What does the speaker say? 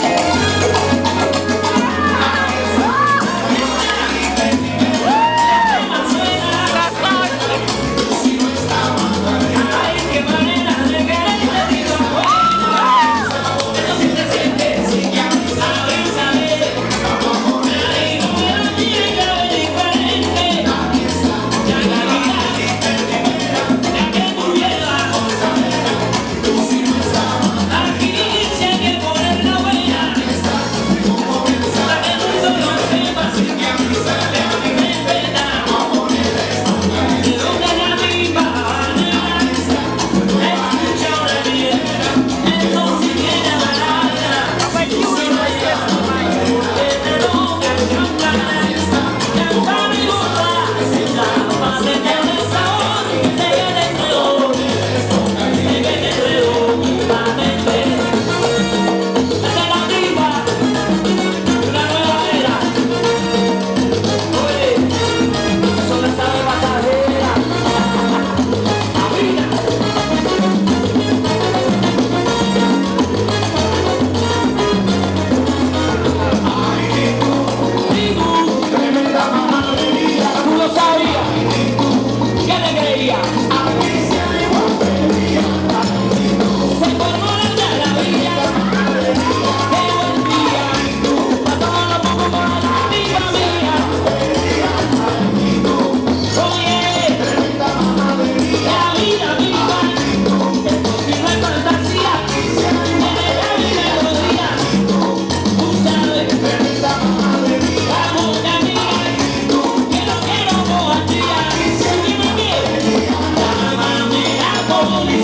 Thank holy